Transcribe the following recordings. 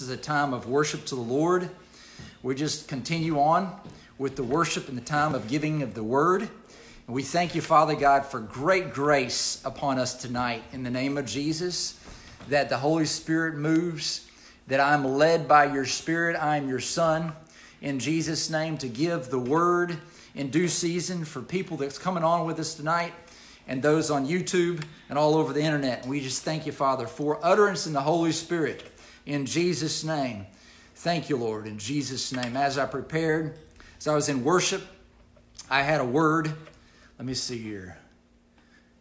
This is a time of worship to the Lord. We just continue on with the worship and the time of giving of the word. And we thank you, Father God, for great grace upon us tonight in the name of Jesus, that the Holy Spirit moves, that I'm led by your Spirit. I am your Son in Jesus' name to give the word in due season for people that's coming on with us tonight and those on YouTube and all over the internet. And we just thank you, Father, for utterance in the Holy Spirit in Jesus' name. Thank you, Lord, in Jesus' name. As I prepared, as I was in worship, I had a word. Let me see here.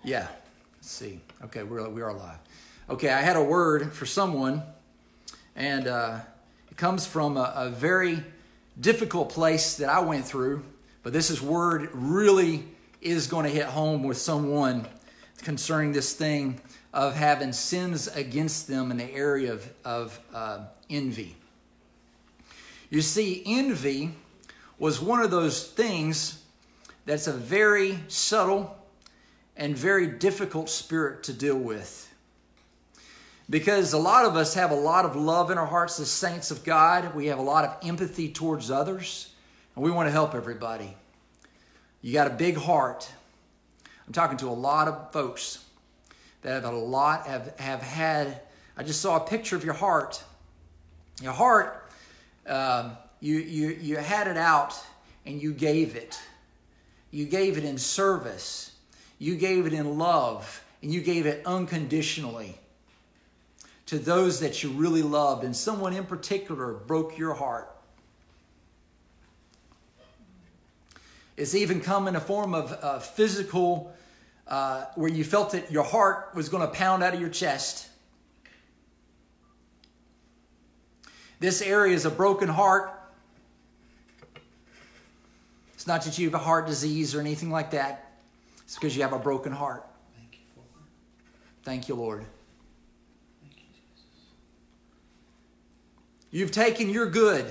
Yeah, let's see. Okay, we're, we are live. Okay, I had a word for someone, and uh, it comes from a, a very difficult place that I went through, but this is word really is going to hit home with someone concerning this thing of having sins against them in the area of, of uh, envy. You see, envy was one of those things that's a very subtle and very difficult spirit to deal with. Because a lot of us have a lot of love in our hearts as saints of God. We have a lot of empathy towards others, and we want to help everybody. You got a big heart. I'm talking to a lot of folks that have a lot have, have had. I just saw a picture of your heart. Your heart, um, you, you, you had it out and you gave it. You gave it in service. You gave it in love. And you gave it unconditionally to those that you really loved. And someone in particular broke your heart. It's even come in a form of uh, physical uh, where you felt that your heart was going to pound out of your chest. This area is a broken heart. It's not that you have a heart disease or anything like that. It's because you have a broken heart. Thank you, Lord. Thank you, Lord. Thank you, Jesus. You've taken your good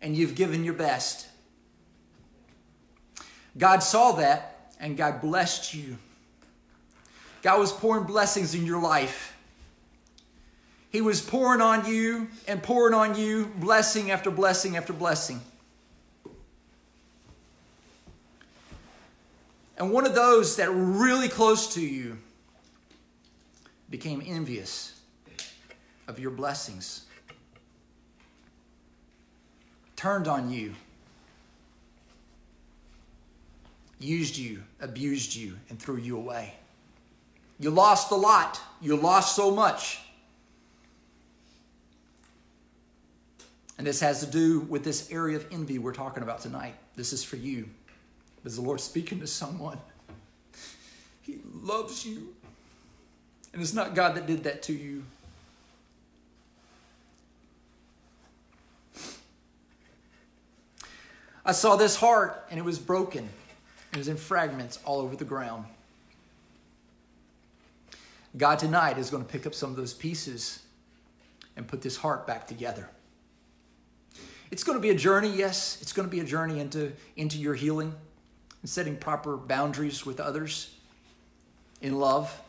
and you've given your best. God saw that and God blessed you. God was pouring blessings in your life. He was pouring on you and pouring on you blessing after blessing after blessing. And one of those that were really close to you became envious of your blessings, turned on you used you, abused you, and threw you away. You lost a lot. You lost so much. And this has to do with this area of envy we're talking about tonight. This is for you. Is the Lord speaking to someone? He loves you. And it's not God that did that to you. I saw this heart and it was broken. Was in fragments all over the ground. God tonight is going to pick up some of those pieces and put this heart back together. It's going to be a journey, yes. It's going to be a journey into, into your healing and setting proper boundaries with others in love,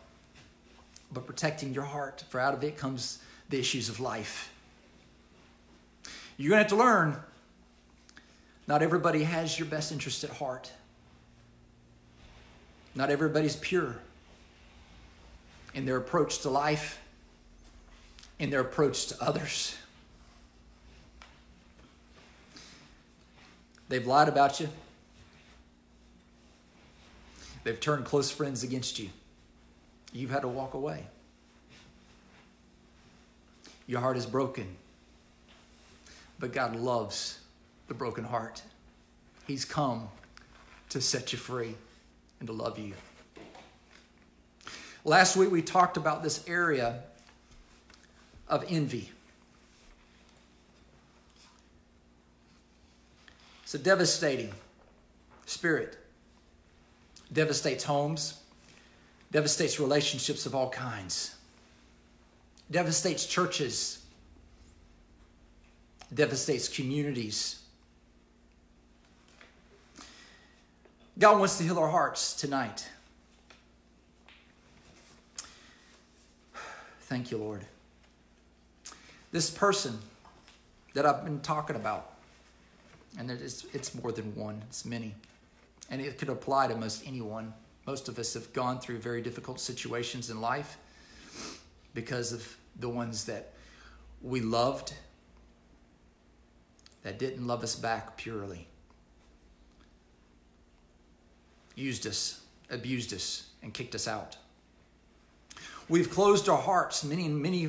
but protecting your heart, for out of it comes the issues of life. You're going to have to learn not everybody has your best interest at heart. Not everybody's pure in their approach to life, in their approach to others. They've lied about you. They've turned close friends against you. You've had to walk away. Your heart is broken. But God loves the broken heart. He's come to set you free and to love you. Last week we talked about this area of envy. It's a devastating spirit. Devastates homes, devastates relationships of all kinds, devastates churches, devastates communities. God wants to heal our hearts tonight. Thank you, Lord. This person that I've been talking about, and it's, it's more than one, it's many, and it could apply to most anyone. Most of us have gone through very difficult situations in life because of the ones that we loved that didn't love us back purely, used us, abused us, and kicked us out. We've closed our hearts many, many,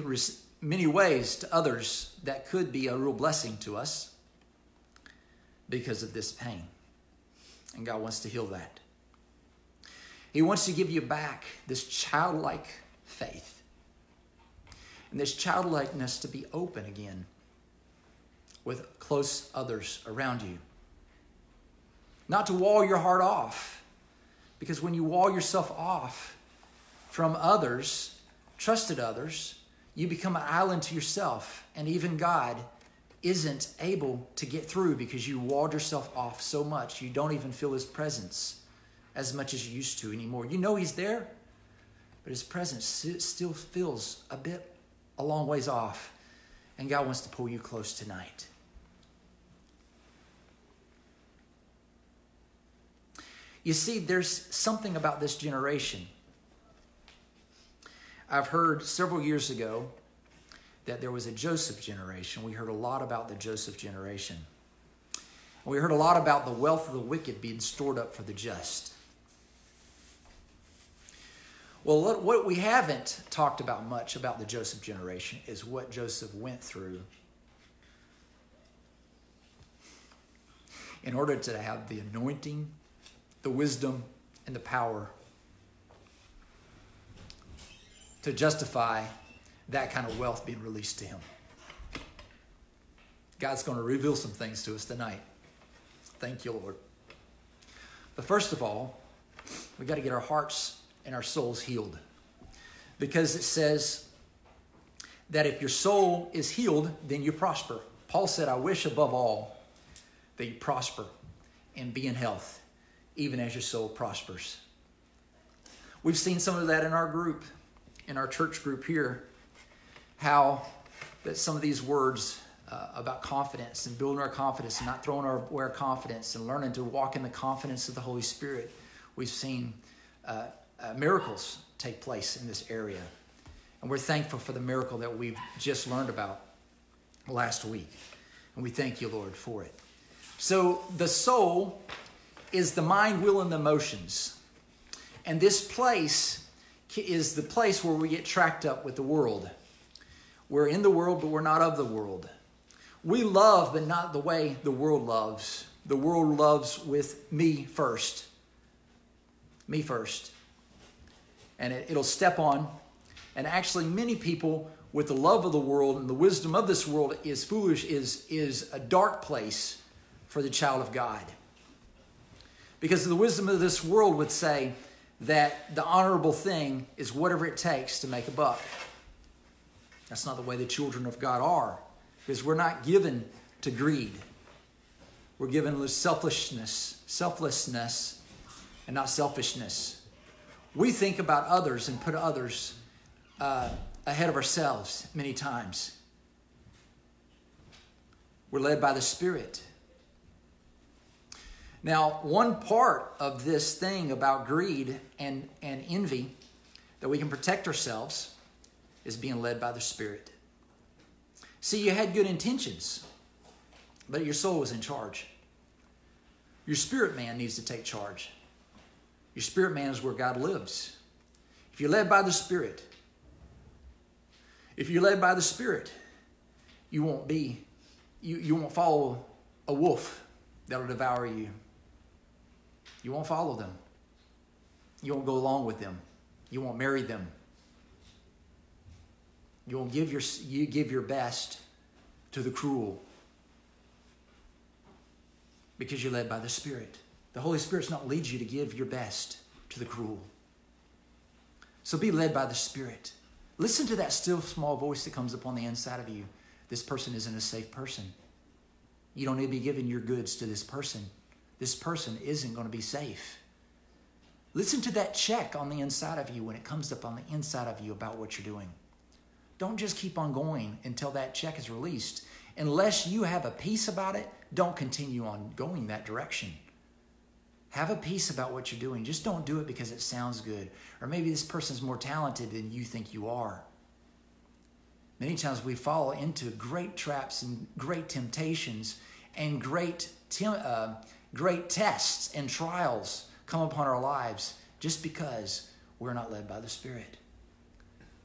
many ways to others that could be a real blessing to us because of this pain. And God wants to heal that. He wants to give you back this childlike faith and this childlikeness to be open again with close others around you. Not to wall your heart off, because when you wall yourself off from others, trusted others, you become an island to yourself. And even God isn't able to get through because you walled yourself off so much. You don't even feel His presence as much as you used to anymore. You know He's there, but His presence still feels a bit a long ways off. And God wants to pull you close tonight. You see, there's something about this generation I've heard several years ago that there was a Joseph generation. We heard a lot about the Joseph generation. We heard a lot about the wealth of the wicked being stored up for the just. Well, what we haven't talked about much about the Joseph generation is what Joseph went through in order to have the anointing, the wisdom, and the power to justify that kind of wealth being released to him. God's going to reveal some things to us tonight. Thank you, Lord. But first of all, we've got to get our hearts and our souls healed. Because it says that if your soul is healed, then you prosper. Paul said, I wish above all that you prosper and be in health, even as your soul prospers. We've seen some of that in our group in our church group here how that some of these words uh, about confidence and building our confidence and not throwing our, away our confidence and learning to walk in the confidence of the Holy Spirit, we've seen uh, uh, miracles take place in this area. And we're thankful for the miracle that we've just learned about last week. And we thank you, Lord, for it. So the soul is the mind, will, and the emotions. And this place is the place where we get tracked up with the world. We're in the world, but we're not of the world. We love, but not the way the world loves. The world loves with me first. Me first. And it, it'll step on. And actually, many people with the love of the world and the wisdom of this world is foolish, is, is a dark place for the child of God. Because the wisdom of this world would say, that the honorable thing is whatever it takes to make a buck. That's not the way the children of God are, because we're not given to greed. We're given to selfishness, selflessness, and not selfishness. We think about others and put others uh, ahead of ourselves many times. We're led by the Spirit. Now, one part of this thing about greed and, and envy that we can protect ourselves is being led by the Spirit. See, you had good intentions, but your soul was in charge. Your spirit man needs to take charge. Your spirit man is where God lives. If you're led by the Spirit, if you're led by the Spirit, you won't be, you, you won't follow a wolf that'll devour you. You won't follow them. You won't go along with them. You won't marry them. You won't give your, you give your best to the cruel because you're led by the Spirit. The Holy Spirit's not lead you to give your best to the cruel. So be led by the Spirit. Listen to that still small voice that comes up on the inside of you. This person isn't a safe person. You don't need to be giving your goods to this person this person isn't going to be safe. Listen to that check on the inside of you when it comes up on the inside of you about what you're doing. don't just keep on going until that check is released. Unless you have a peace about it, don't continue on going that direction. Have a peace about what you're doing. Just don't do it because it sounds good. Or maybe this person's more talented than you think you are. Many times we fall into great traps and great temptations and great, uh, great tests and trials come upon our lives just because we're not led by the Spirit.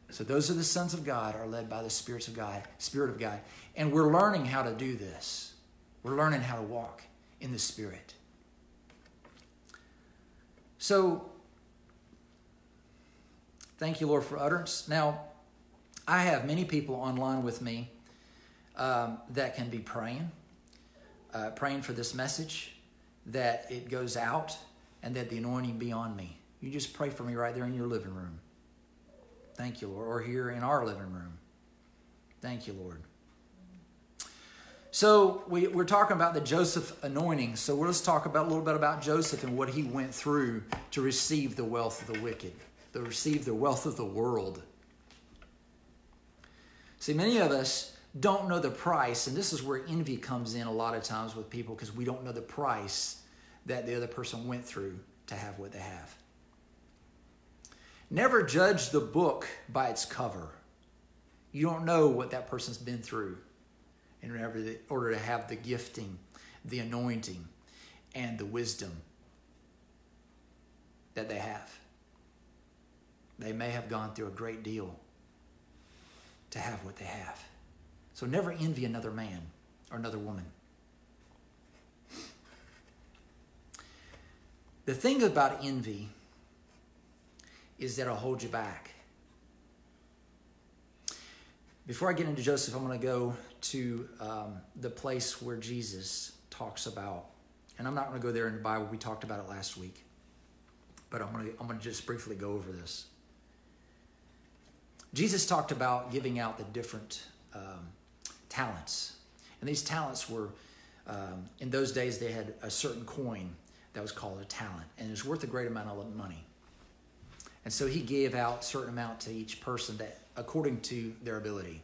So those are the sons of God are led by the spirits of God, Spirit of God. And we're learning how to do this. We're learning how to walk in the Spirit. So thank you, Lord, for utterance. Now, I have many people online with me um, that can be praying, uh, praying for this message, that it goes out, and that the anointing be on me. You just pray for me right there in your living room. Thank you, Lord. Or here in our living room. Thank you, Lord. So we, we're talking about the Joseph anointing. So let's talk about a little bit about Joseph and what he went through to receive the wealth of the wicked, to receive the wealth of the world. See, many of us don't know the price, and this is where envy comes in a lot of times with people because we don't know the price that the other person went through to have what they have. Never judge the book by its cover. You don't know what that person's been through in order to have the gifting, the anointing, and the wisdom that they have. They may have gone through a great deal to have what they have. So never envy another man or another woman. The thing about envy is that it'll hold you back. Before I get into Joseph, I'm going to go to um, the place where Jesus talks about, and I'm not going to go there in the Bible. We talked about it last week, but I'm going to, I'm going to just briefly go over this. Jesus talked about giving out the different um, talents, and these talents were um, in those days they had a certain coin that was called a talent, and it was worth a great amount of money. And so he gave out a certain amount to each person that according to their ability.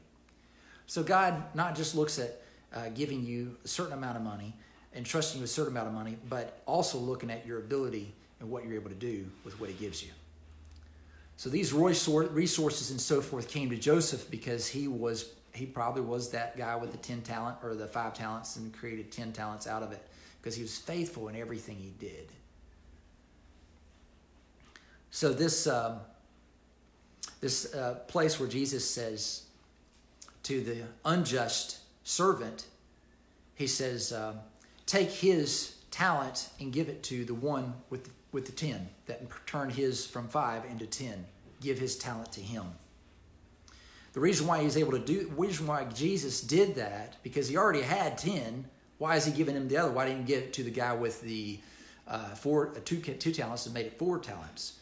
So God not just looks at uh, giving you a certain amount of money and trusting you a certain amount of money, but also looking at your ability and what you're able to do with what he gives you. So these resources and so forth came to Joseph because he was he probably was that guy with the 10 talent or the 5 talents and created 10 talents out of it because he was faithful in everything he did. So this um, this uh, place where Jesus says to the unjust servant, he says, uh, "Take his talent and give it to the one with with the ten that turned his from five into ten. Give his talent to him." The reason why he's able to do, reason why Jesus did that, because he already had ten. Why is he giving him the other? Why didn't he give it to the guy with the uh, four, uh, two, two talents and made it four talents?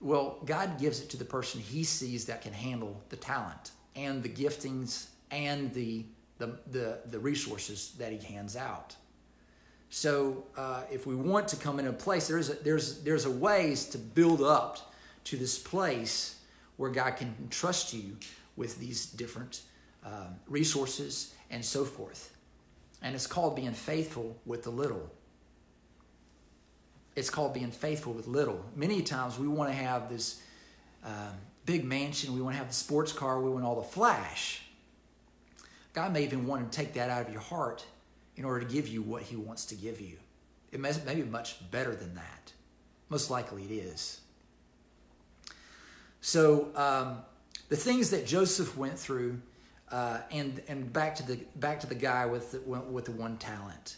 Well, God gives it to the person he sees that can handle the talent and the giftings and the the the, the resources that he hands out. So, uh, if we want to come in a place, there's a, there's there's a ways to build up to this place where God can trust you with these different um, resources and so forth. And it's called being faithful with the little it's called being faithful with little. Many times we want to have this um, big mansion, we want to have the sports car, we want all the flash. God may even want to take that out of your heart in order to give you what He wants to give you. It may, may be much better than that. Most likely it is. So um, the things that Joseph went through, uh, and and back to the back to the guy with the, with the one talent.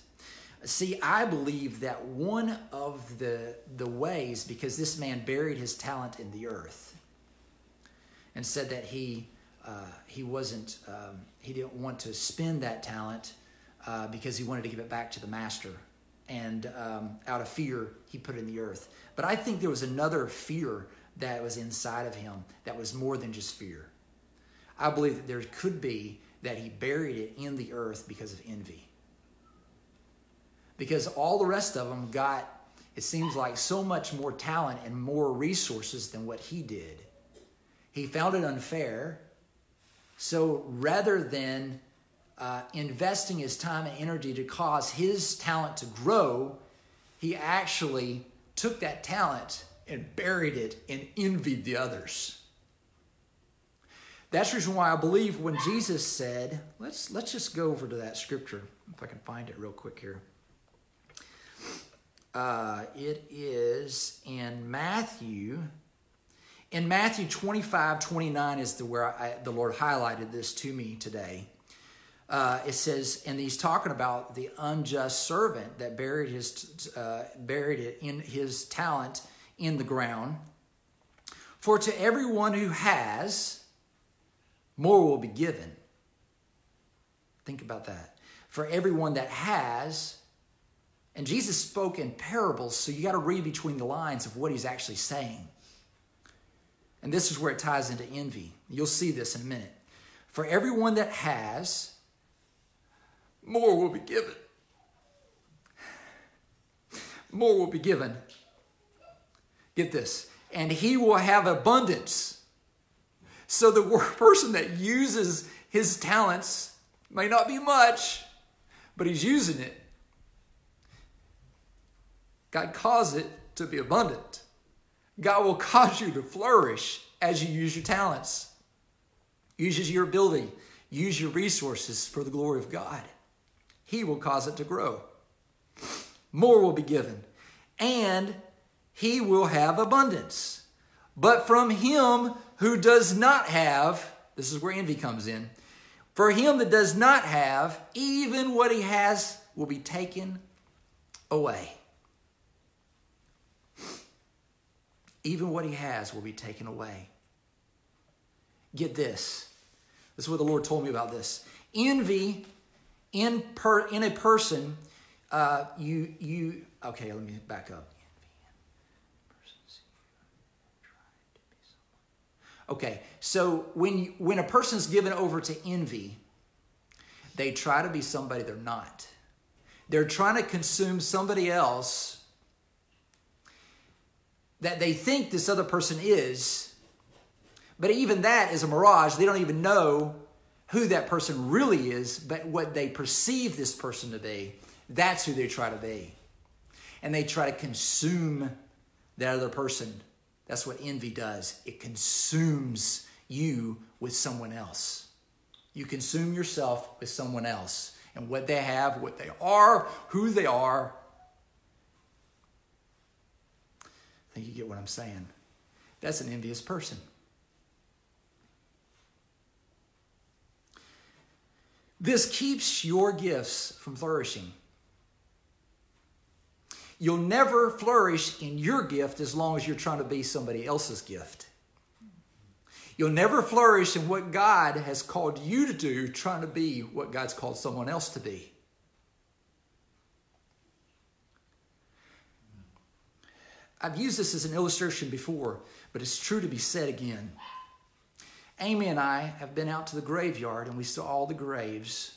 See, I believe that one of the, the ways, because this man buried his talent in the earth and said that he, uh, he wasn't, um, he didn't want to spend that talent uh, because he wanted to give it back to the master. And um, out of fear, he put it in the earth. But I think there was another fear that was inside of him that was more than just fear. I believe that there could be that he buried it in the earth because of envy because all the rest of them got, it seems like, so much more talent and more resources than what he did. He found it unfair So rather than uh, investing his time and energy to cause his talent to grow, he actually took that talent and buried it and envied the others. That's the reason why I believe when Jesus said, let's, let's just go over to that scripture, if I can find it real quick here. Uh, it is in Matthew. In Matthew 25, 29 is the where I, the Lord highlighted this to me today. Uh, it says, and he's talking about the unjust servant that buried his uh, buried it in his talent in the ground. For to everyone who has, more will be given. Think about that. For everyone that has, and Jesus spoke in parables, so you got to read between the lines of what he's actually saying. And this is where it ties into envy. You'll see this in a minute. For everyone that has, more will be given. More will be given. Get this. And he will have abundance. So the person that uses his talents may not be much, but he's using it God caused it to be abundant. God will cause you to flourish as you use your talents, use your ability, use your resources for the glory of God. He will cause it to grow. More will be given, and he will have abundance. But from him who does not have, this is where envy comes in, for him that does not have, even what he has will be taken away. even what he has will be taken away. Get this. This is what the Lord told me about this. Envy in per in a person, uh, you you okay. Let me back up. Okay, so when you, when a person's given over to envy, they try to be somebody they're not. They're trying to consume somebody else that they think this other person is. But even that is a mirage. They don't even know who that person really is, but what they perceive this person to be. That's who they try to be. And they try to consume that other person. That's what envy does. It consumes you with someone else. You consume yourself with someone else and what they have, what they are, who they are, I think you get what I'm saying. That's an envious person. This keeps your gifts from flourishing. You'll never flourish in your gift as long as you're trying to be somebody else's gift. You'll never flourish in what God has called you to do, trying to be what God's called someone else to be. I've used this as an illustration before, but it's true to be said again. Amy and I have been out to the graveyard and we saw all the graves,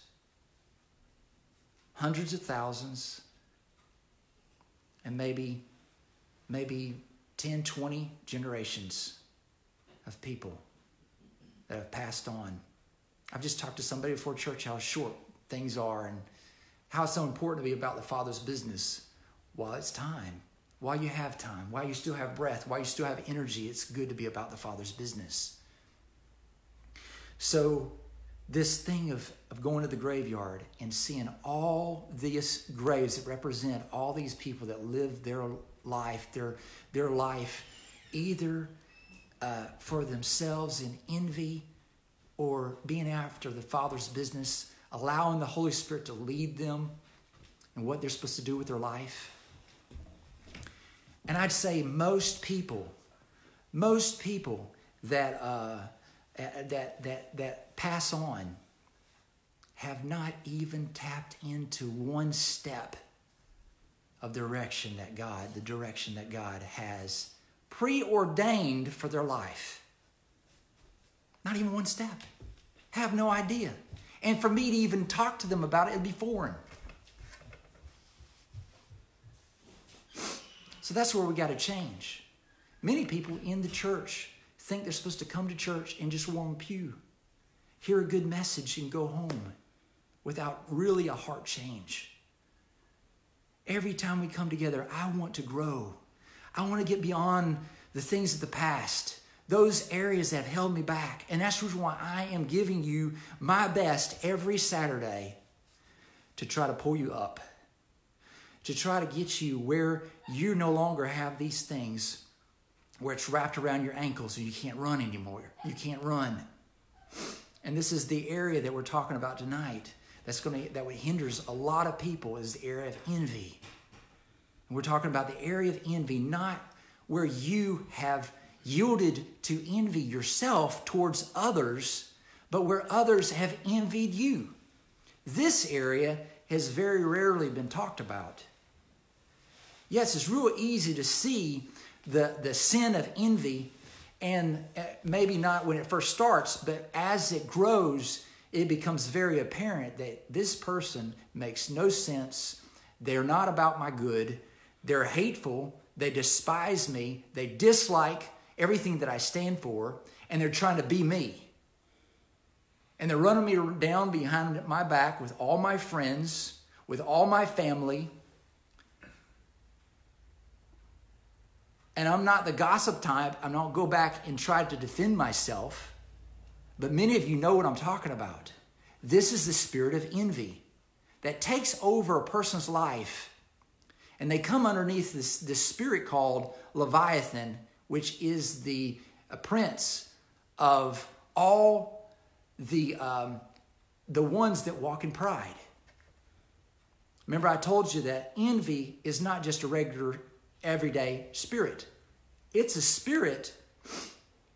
hundreds of thousands, and maybe, maybe 10, 20 generations of people that have passed on. I've just talked to somebody before church how short things are and how so important to be about the Father's business. while it's time while you have time, while you still have breath, while you still have energy, it's good to be about the Father's business. So, this thing of, of going to the graveyard and seeing all these graves that represent all these people that live their life, their, their life either uh, for themselves in envy or being after the Father's business, allowing the Holy Spirit to lead them and what they're supposed to do with their life. And I'd say most people, most people that, uh, that, that, that pass on have not even tapped into one step of direction that God, the direction that God has preordained for their life. Not even one step. Have no idea. And for me to even talk to them about it, it'd be foreign. So that's where we got to change. Many people in the church think they're supposed to come to church and just warm pew, hear a good message and go home without really a heart change. Every time we come together, I want to grow. I want to get beyond the things of the past, those areas that held me back. And that's why I am giving you my best every Saturday to try to pull you up, to try to get you where you no longer have these things where it's wrapped around your ankles and you can't run anymore. You can't run. And this is the area that we're talking about tonight that's going to that hinders a lot of people is the area of envy. And we're talking about the area of envy, not where you have yielded to envy yourself towards others, but where others have envied you. This area has very rarely been talked about. Yes, it's real easy to see the, the sin of envy, and uh, maybe not when it first starts, but as it grows, it becomes very apparent that this person makes no sense. They're not about my good. They're hateful. They despise me. They dislike everything that I stand for, and they're trying to be me. And they're running me down behind my back with all my friends, with all my family. And I'm not the gossip type. I don't go back and try to defend myself. But many of you know what I'm talking about. This is the spirit of envy that takes over a person's life. And they come underneath this, this spirit called Leviathan, which is the prince of all the, um, the ones that walk in pride. Remember, I told you that envy is not just a regular, everyday spirit. It's a spirit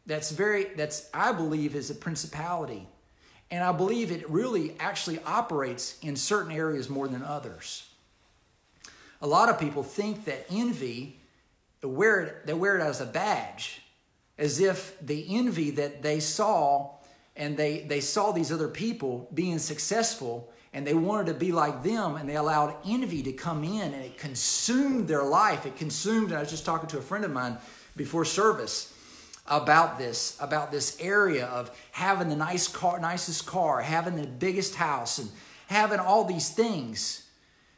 that's very, that's, I believe, is a principality. And I believe it really actually operates in certain areas more than others. A lot of people think that envy, they wear it, they wear it as a badge, as if the envy that they saw and they, they saw these other people being successful and they wanted to be like them and they allowed envy to come in and it consumed their life. It consumed, and I was just talking to a friend of mine before service about this, about this area of having the nice car, nicest car, having the biggest house, and having all these things.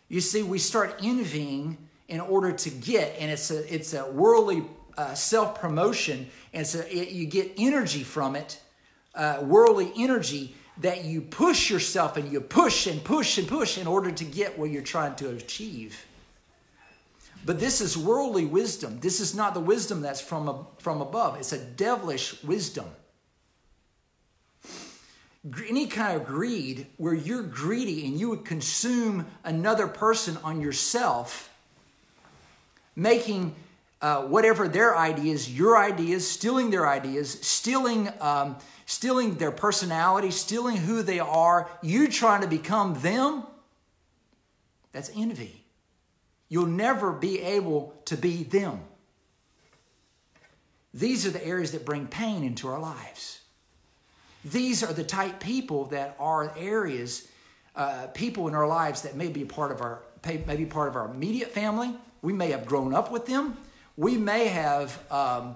You see, we start envying in order to get, and it's a it's a worldly uh, self promotion, and so it, you get energy from it, uh, worldly energy that you push yourself and you push and push and push in order to get what you're trying to achieve. But this is worldly wisdom. This is not the wisdom that's from, from above, it's a devilish wisdom. Any kind of greed where you're greedy and you would consume another person on yourself, making uh, whatever their ideas, your ideas, stealing their ideas, stealing, um, stealing their personality, stealing who they are, you trying to become them, that's envy you'll never be able to be them. These are the areas that bring pain into our lives. These are the type people that are areas, uh, people in our lives that may be part of our may be part of our immediate family. We may have grown up with them. We may have um,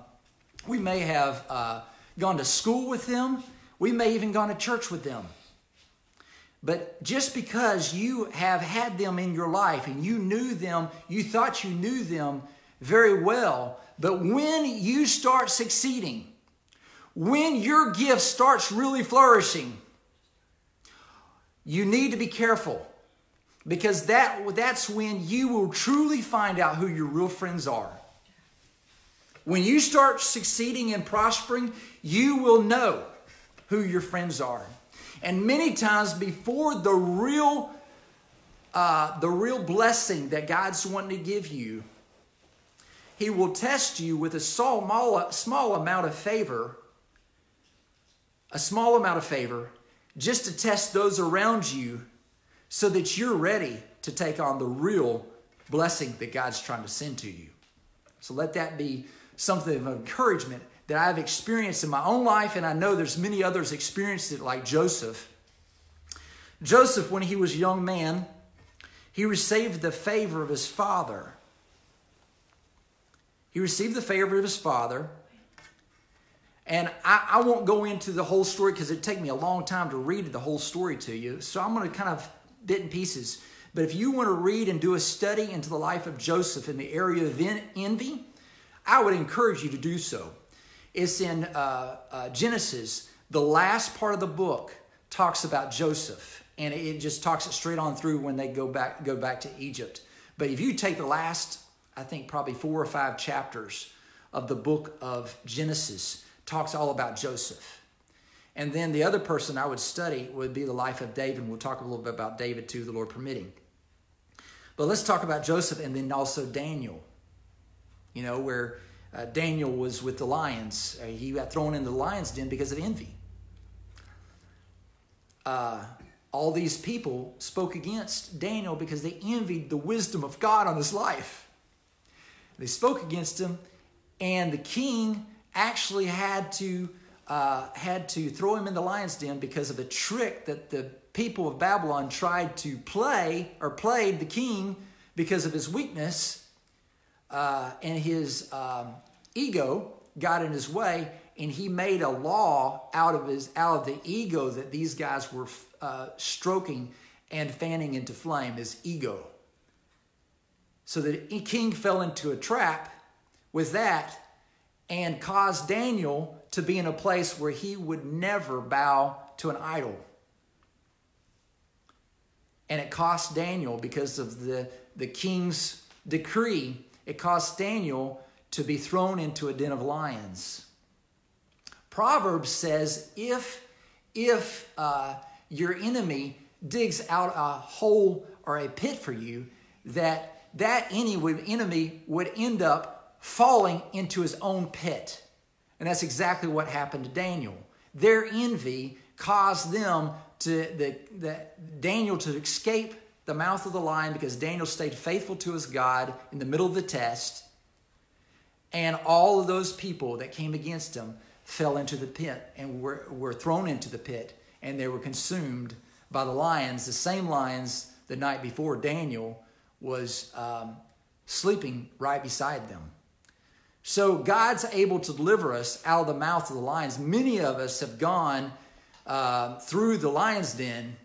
we may have uh, gone to school with them. We may even gone to church with them. But just because you have had them in your life and you knew them, you thought you knew them very well, but when you start succeeding, when your gift starts really flourishing, you need to be careful because that, that's when you will truly find out who your real friends are. When you start succeeding and prospering, you will know who your friends are. And many times before the real, uh, the real blessing that God's wanting to give you, He will test you with a small, small amount of favor, a small amount of favor, just to test those around you so that you're ready to take on the real blessing that God's trying to send to you. So let that be something of encouragement that I've experienced in my own life, and I know there's many others experienced it, like Joseph. Joseph, when he was a young man, he received the favor of his father. He received the favor of his father, And I, I won't go into the whole story because it'd take me a long time to read the whole story to you. So I'm going to kind of bit in pieces. But if you want to read and do a study into the life of Joseph in the area of envy, I would encourage you to do so. It's in uh, uh, Genesis. The last part of the book talks about Joseph, and it just talks it straight on through when they go back go back to Egypt. But if you take the last, I think probably four or five chapters of the book of Genesis, talks all about Joseph. And then the other person I would study would be the life of David. We'll talk a little bit about David too, the Lord permitting. But let's talk about Joseph and then also Daniel. You know, where uh, Daniel was with the lions. Uh, he got thrown into the lion's den because of envy. Uh, all these people spoke against Daniel because they envied the wisdom of God on his life. They spoke against him, and the king actually had to uh, had to throw him in the lion's den because of a trick that the people of Babylon tried to play or played the king because of his weakness uh, and his um, ego got in his way and he made a law out of his out of the ego that these guys were uh, stroking and fanning into flame his ego so the king fell into a trap with that and caused Daniel to be in a place where he would never bow to an idol. And it cost Daniel, because of the, the king's decree, it caused Daniel to be thrown into a den of lions. Proverbs says if, if uh, your enemy digs out a hole or a pit for you, that that enemy would end up falling into his own pit. And that's exactly what happened to Daniel. Their envy caused them to the, the, Daniel to escape the mouth of the lion because Daniel stayed faithful to his God in the middle of the test. And all of those people that came against him fell into the pit and were, were thrown into the pit and they were consumed by the lions, the same lions the night before Daniel was um, sleeping right beside them. So God's able to deliver us out of the mouth of the lions. Many of us have gone uh, through the lion's den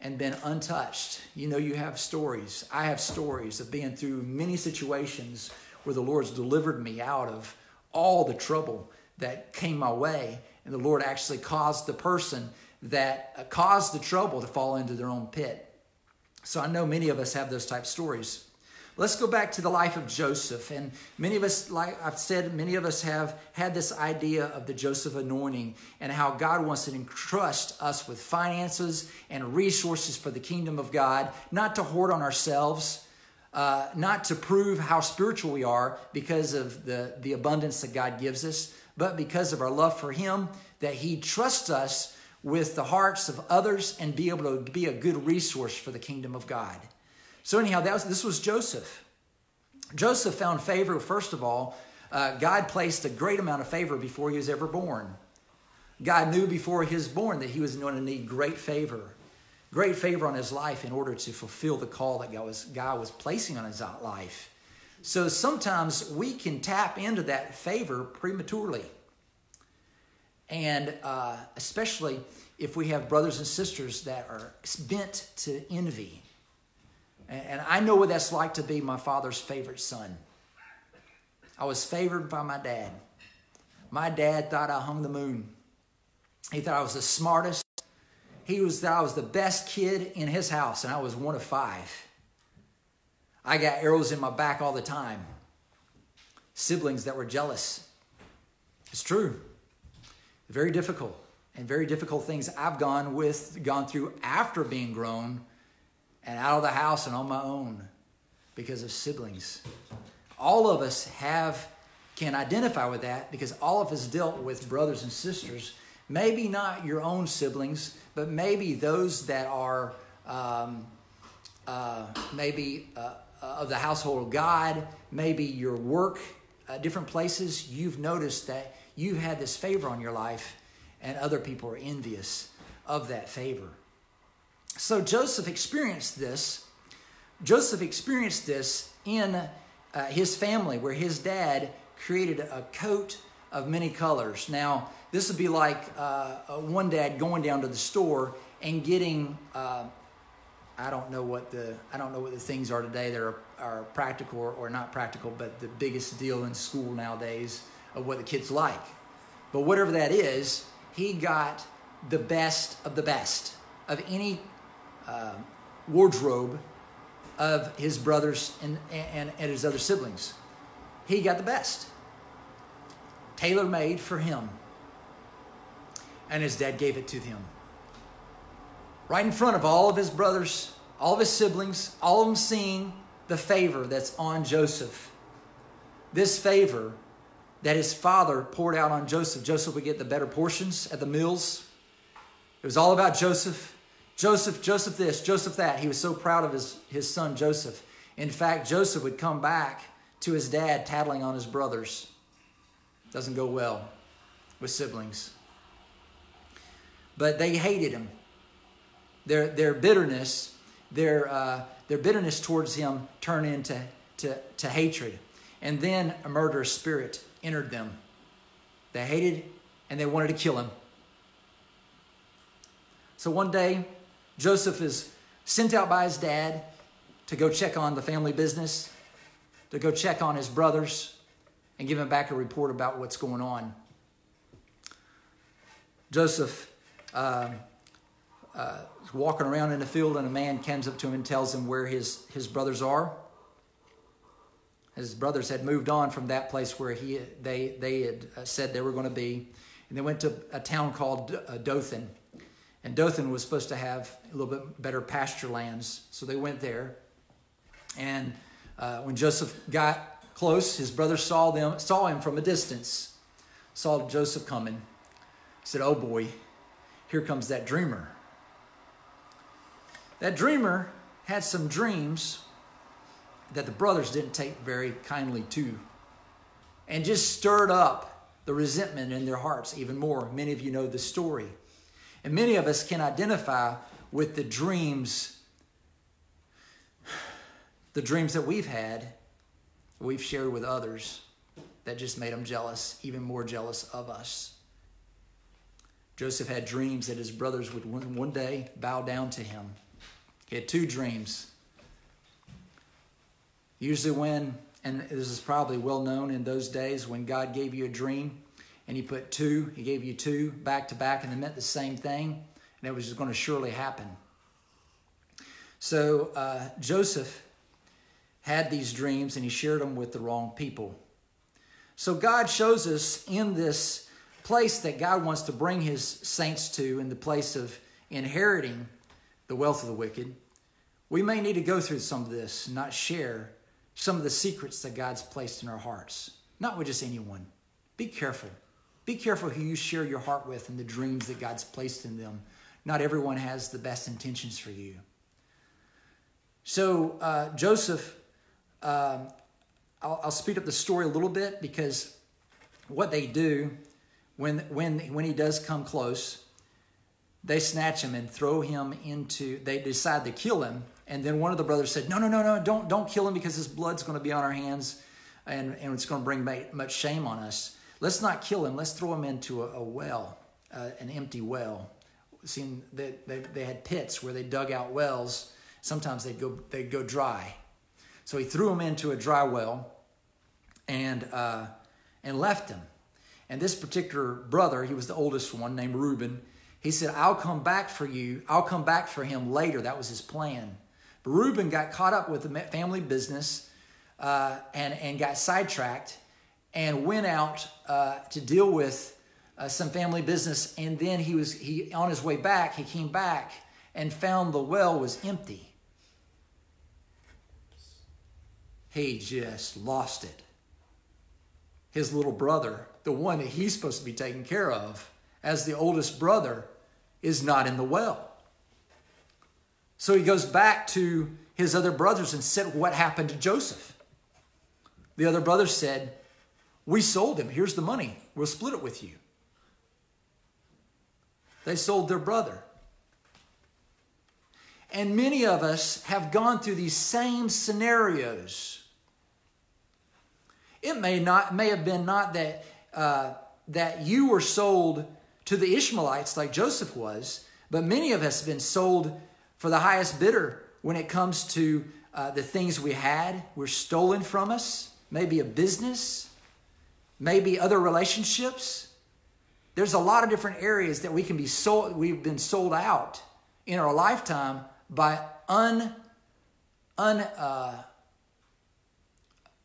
and been untouched. You know, you have stories. I have stories of being through many situations where the Lord's delivered me out of all the trouble that came my way. And the Lord actually caused the person that uh, caused the trouble to fall into their own pit. So I know many of us have those type stories. Let's go back to the life of Joseph. And many of us, like I've said, many of us have had this idea of the Joseph anointing and how God wants to entrust us with finances and resources for the kingdom of God, not to hoard on ourselves. Uh, not to prove how spiritual we are because of the, the abundance that God gives us, but because of our love for Him, that He trusts us with the hearts of others and be able to be a good resource for the kingdom of God. So, anyhow, that was, this was Joseph. Joseph found favor, first of all. Uh, God placed a great amount of favor before he was ever born. God knew before he was born that he was going to need great favor, great favor on his life in order to fulfill the call that God was, God was placing on his life. So sometimes we can tap into that favor prematurely. And uh, especially if we have brothers and sisters that are bent to envy and I know what that's like to be my father's favorite son. I was favored by my dad. My dad thought I hung the moon. He thought I was the smartest. He was that I was the best kid in his house, and I was one of five. I got arrows in my back all the time. Siblings that were jealous. It's true. Very difficult. And very difficult things I've gone with, gone through after being grown and out of the house and on my own because of siblings. All of us have can identify with that because all of us dealt with brothers and sisters. Maybe not your own siblings, but maybe those that are um, uh, maybe uh, of the household of God, maybe your work, uh, different places. You've noticed that you've had this favor on your life, and other people are envious of that favor. So Joseph experienced this. Joseph experienced this in uh, his family, where his dad created a coat of many colors. Now, this would be like uh, one dad going down to the store and getting uh, I don't know what the I don't know what the things are today that are, are practical or, or not practical, but the biggest deal in school nowadays of what the kids like. But whatever that is, he got the best of the best of any uh, wardrobe of his brothers and, and, and his other siblings. He got the best. Tailor made for him. And his dad gave it to him. Right in front of all of his brothers, all of his siblings, all of them seeing the favor that's on Joseph. This favor that his father poured out on Joseph. Joseph would get the better portions at the meals. It was all about Joseph. Joseph, Joseph this, Joseph that. He was so proud of his, his son Joseph. In fact, Joseph would come back to his dad tattling on his brothers. Doesn't go well with siblings. But they hated him. Their, their bitterness, their, uh, their bitterness towards him turned into to, to hatred. And then a murderous spirit entered them. They hated and they wanted to kill him. So one day, Joseph is sent out by his dad to go check on the family business, to go check on his brothers, and give him back a report about what's going on. Joseph uh, uh, is walking around in the field, and a man comes up to him and tells him where his, his brothers are. His brothers had moved on from that place where he, they, they had uh, said they were going to be, and they went to a town called uh, Dothan. And Dothan was supposed to have a little bit better pasture lands, so they went there. And uh, when Joseph got close, his brothers saw them, saw him from a distance, saw Joseph coming. Said, "Oh boy, here comes that dreamer." That dreamer had some dreams that the brothers didn't take very kindly to, and just stirred up the resentment in their hearts even more. Many of you know the story. And many of us can identify with the dreams, the dreams that we've had, we've shared with others that just made them jealous, even more jealous of us. Joseph had dreams that his brothers would one, day bow down to him. He had two dreams. Usually, when, and this is probably well known in those days, when God gave you a dream, and he put two, he gave you two back to back, and they meant the same thing, and it was just going to surely happen. So uh, Joseph had these dreams, and he shared them with the wrong people. So God shows us in this place that God wants to bring his saints to, in the place of inheriting the wealth of the wicked. We may need to go through some of this, not share some of the secrets that God's placed in our hearts, not with just anyone. Be careful. Be careful who you share your heart with and the dreams that God's placed in them. Not everyone has the best intentions for you. So, uh, Joseph, um, I'll, I'll speed up the story a little bit because what they do when, when, when he does come close, they snatch him and throw him into, they decide to kill him. And then one of the brothers said, No, no, no, no, don't, don't kill him because his blood's going to be on our hands and, and it's going to bring much shame on us. Let's not kill him. Let's throw him into a, a well, uh, an empty well. Seeing that they, they had pits where they dug out wells. Sometimes they'd go they'd go dry. So he threw him into a dry well, and uh, and left him. And this particular brother, he was the oldest one, named Reuben. He said, "I'll come back for you. I'll come back for him later." That was his plan. But Reuben got caught up with the family business uh, and and got sidetracked and went out uh, to deal with uh, some family business. And then he was he on his way back. He came back and found the well was empty. He just lost it. His little brother, the one that he's supposed to be taking care of, as the oldest brother, is not in the well. So he goes back to his other brothers and said, What happened to Joseph? The other brothers said, we sold him. Here's the money. We'll split it with you. They sold their brother. And many of us have gone through these same scenarios. It may not may have been not that uh, that you were sold to the Ishmaelites like Joseph was, but many of us have been sold for the highest bidder when it comes to uh, the things we had were stolen from us, maybe a business, maybe other relationships. There's a lot of different areas that we can be sold, we've been sold out in our lifetime by un, un, uh,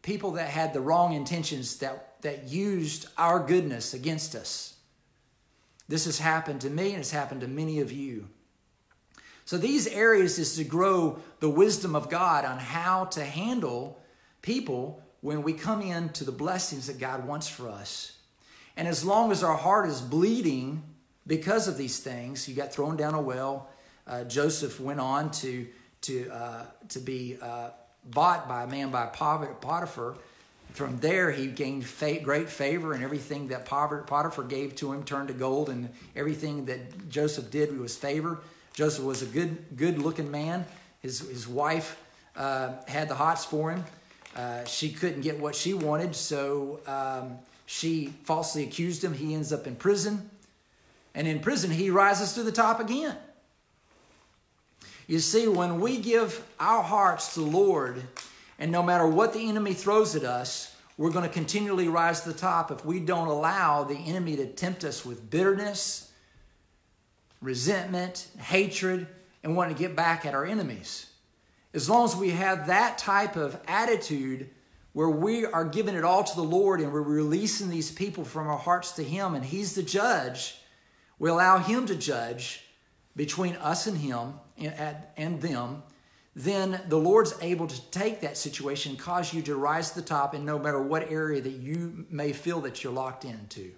people that had the wrong intentions that, that used our goodness against us. This has happened to me and it's happened to many of you. So these areas is to grow the wisdom of God on how to handle people when we come into the blessings that God wants for us. And as long as our heart is bleeding because of these things, you got thrown down a well. Uh, Joseph went on to to uh, to be uh, bought by a man by Potiphar. From there, he gained fa- great favor, and everything that Potiphar gave to him turned to gold, and everything that Joseph did was favor. Joseph was a good, good-looking man. His his wife uh, had the hots for him. Uh, she couldn't get what she wanted, so um, she falsely accused him. He ends up in prison, and in prison he rises to the top again. You see, when we give our hearts to the Lord, and no matter what the enemy throws at us, we're going to continually rise to the top if we don't allow the enemy to tempt us with bitterness, resentment, hatred, and want to get back at our enemies. As long as we have that type of attitude where we are giving it all to the Lord and we're releasing these people from our hearts to Him and He's the judge, we allow Him to judge between us and Him and them, then the Lord's able to take that situation and cause you to rise to the top in no matter what area that you may feel that you're locked into.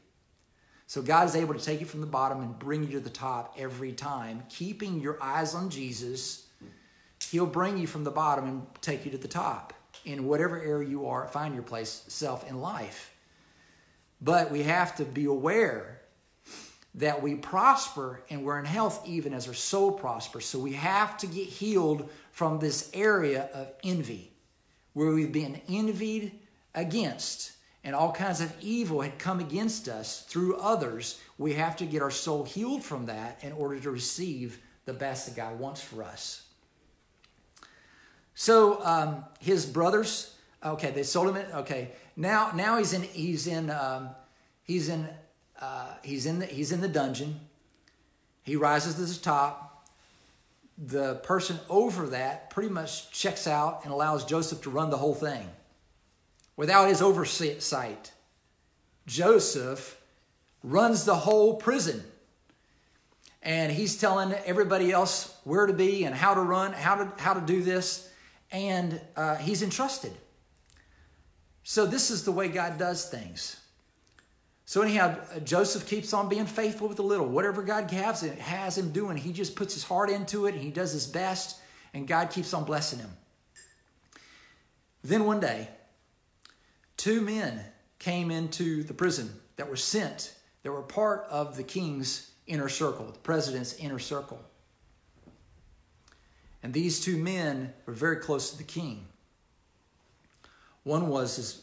So God is able to take you from the bottom and bring you to the top every time, keeping your eyes on Jesus. He'll bring you from the bottom and take you to the top in whatever area you are, find your place self in life. But we have to be aware that we prosper and we're in health even as our soul prospers. So we have to get healed from this area of envy, where we've been envied against and all kinds of evil had come against us through others. We have to get our soul healed from that in order to receive the best that God wants for us. So um, his brothers, okay, they sold him. okay, now now he's in he's in um, he's in uh, he's in the he's in the dungeon. He rises to the top. The person over that pretty much checks out and allows Joseph to run the whole thing without his oversight. Joseph runs the whole prison. And he's telling everybody else where to be and how to run, how to, how to do this. And uh, he's entrusted. So, this is the way God does things. So anyhow, Joseph keeps on being faithful with the little. Whatever God has, has him doing, he just puts his heart into it and he does his best, and God keeps on blessing him. Then one day, two men came into the prison that were sent, that were part of the king's inner circle, the president's inner circle. And these two men were very close to the king. One was his,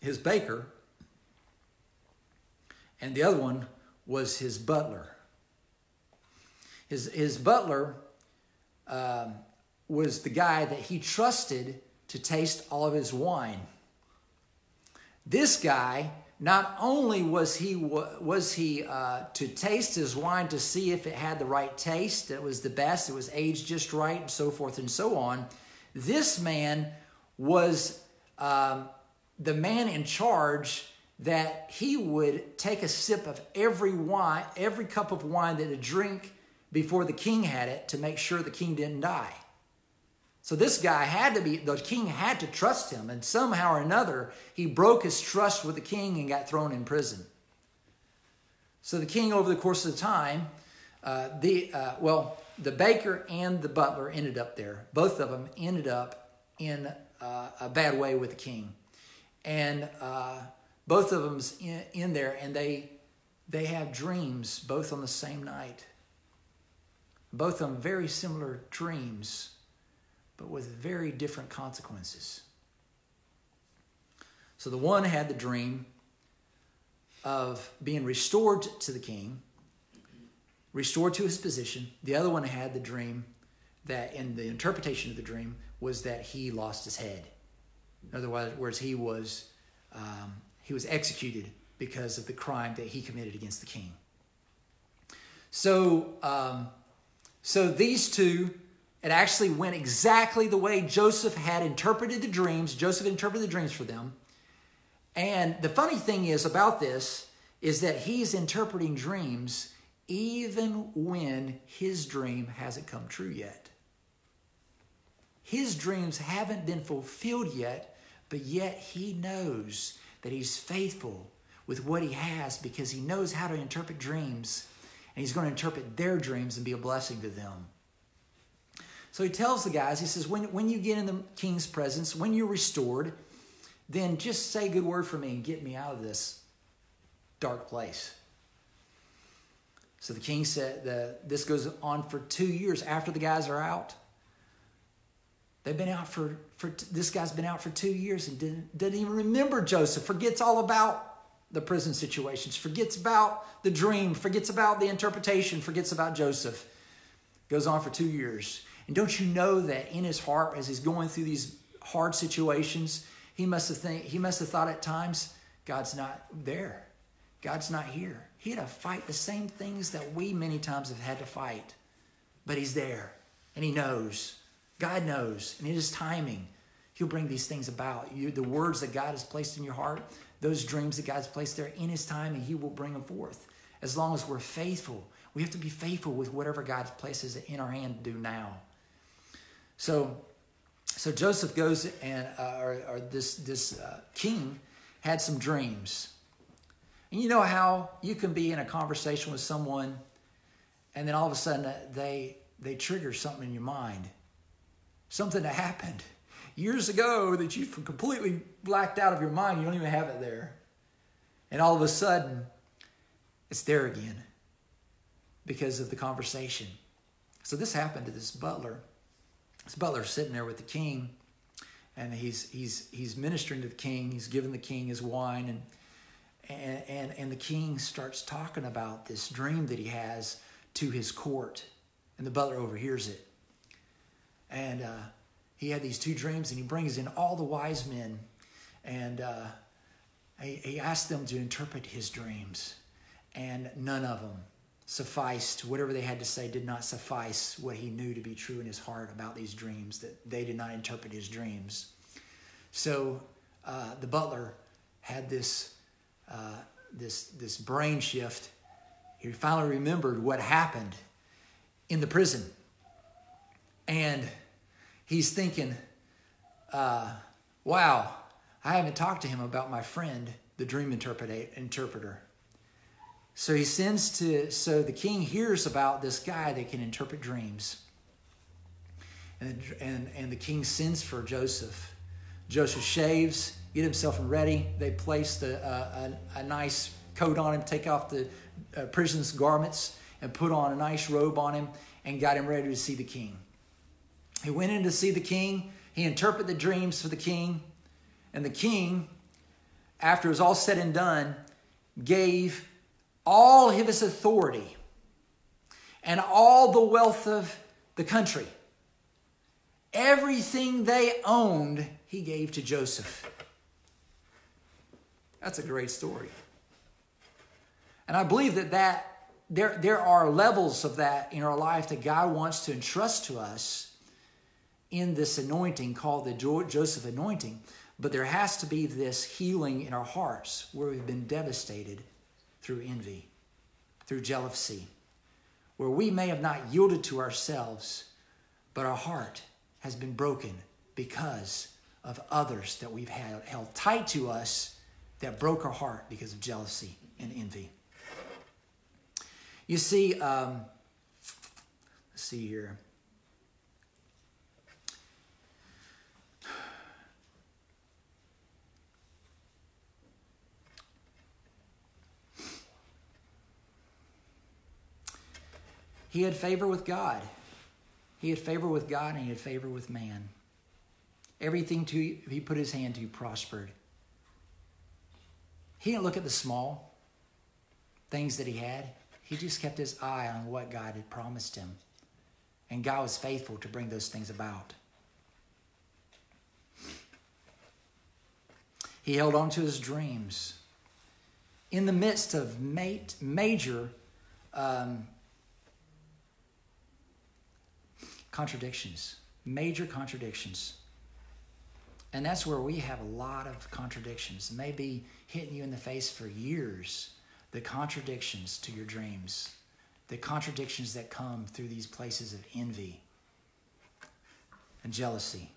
his baker, and the other one was his butler. His, his butler um, was the guy that he trusted to taste all of his wine. This guy, not only was he was he uh, to taste his wine to see if it had the right taste, it was the best, it was aged just right, and so forth and so on. This man was um, the man in charge that he would take a sip of every wine, every cup of wine that a drink before the king had it to make sure the king didn't die. So this guy had to be, the king had to trust him, and somehow or another, he broke his trust with the king and got thrown in prison. So the king, over the course of the time, uh, the uh, well, the baker and the butler ended up there. Both of them ended up in uh, a bad way with the king, and uh, both of them's in, in there, and they they have dreams both on the same night. Both of them very similar dreams, but with very different consequences. So the one had the dream of being restored to the king, restored to his position. The other one had the dream that, in the interpretation of the dream, was that he lost his head. In other words, he was um, he was executed because of the crime that he committed against the king. So, um, so these two, it actually went exactly the way Joseph had interpreted the dreams. Joseph interpreted the dreams for them. And the funny thing is about this is that he's interpreting dreams even when his dream hasn't come true yet. His dreams haven't been fulfilled yet, but yet he knows that he's faithful with what he has because he knows how to interpret dreams and he's going to interpret their dreams and be a blessing to them. So he tells the guys, he says, when, when you get in the king's presence, when you're restored, then just say a good word for me and get me out of this dark place. So the king said, the, this goes on for two years after the guys are out. They've been out for, for this guy's been out for two years and didn't, didn't even remember Joseph, forgets all about the prison situations, forgets about the dream, forgets about the interpretation, forgets about Joseph. Goes on for two years. And don't you know that in his heart, as he's going through these hard situations, he must have think, he must have thought at times, God's not there. God's not here. He had to fight the same things that we many times have had to fight. But he's there and he knows. God knows, and in His timing, He'll bring these things about. You, the words that God has placed in your heart, those dreams that God's placed there in His time, and He will bring them forth. As long as we're faithful, we have to be faithful with whatever God places in our hand to do now. So, so Joseph goes and uh, or, or, this this uh, king had some dreams, and you know how you can be in a conversation with someone, and then all of a sudden they they trigger something in your mind something that happened years ago that you've completely blacked out of your mind. You don't even have it there. And all of a sudden, it's there again because of the conversation. So this happened to this butler. This butler sitting there with the king, and he's he's he's ministering to the king. He's giving the king his wine, and and and, and the king starts talking about this dream that he has to his court, and the butler overhears it. And uh, he had these two dreams, and he brings in all the wise men, and uh, he, he asked them to interpret his dreams, and none of them sufficed. Whatever they had to say did not suffice what he knew to be true in his heart about these dreams, that they did not interpret his dreams. So uh, the butler had this, uh, this, this brain shift. He finally remembered what happened in the prison. And he's thinking, uh, wow, I haven't talked to him about my friend, the dream interpreter. So he sends to, so the king hears about this guy that can interpret dreams. And, and, and the king sends for Joseph. Joseph shaves, get himself ready. They place the, uh, a, a, nice coat on him, take off the uh, prison's garments, and put on a nice robe on him, and got him ready to see the king. He went in to see the king. He interpreted the dreams for the king. And the king, after it was all said and done, gave all of his authority and all the wealth of the country. Everything they owned, he gave to Joseph. That's a great story. And I believe that, that there, there are levels of that in our life that God wants to entrust to us in this anointing called the Joseph anointing, but there has to be this healing in our hearts where we've been devastated through envy, through jealousy, where we may have not yielded to ourselves, but our heart has been broken because of others that we've had held tight to us that broke our heart because of jealousy and envy. You see, um, let's see here. He had favor with God. He had favor with God and he had favor with man. Everything to, he put his hand to prospered. He didn't look at the small. things that he had. He just kept his eye on what God had promised him. And God was faithful to bring those things about. He held on to his dreams. In the midst of mate, major um, contradictions, major contradictions. And that's where we have a lot of contradictions. Maybe hitting you in the face for years, the contradictions to your dreams, the contradictions that come through these places of envy and jealousy.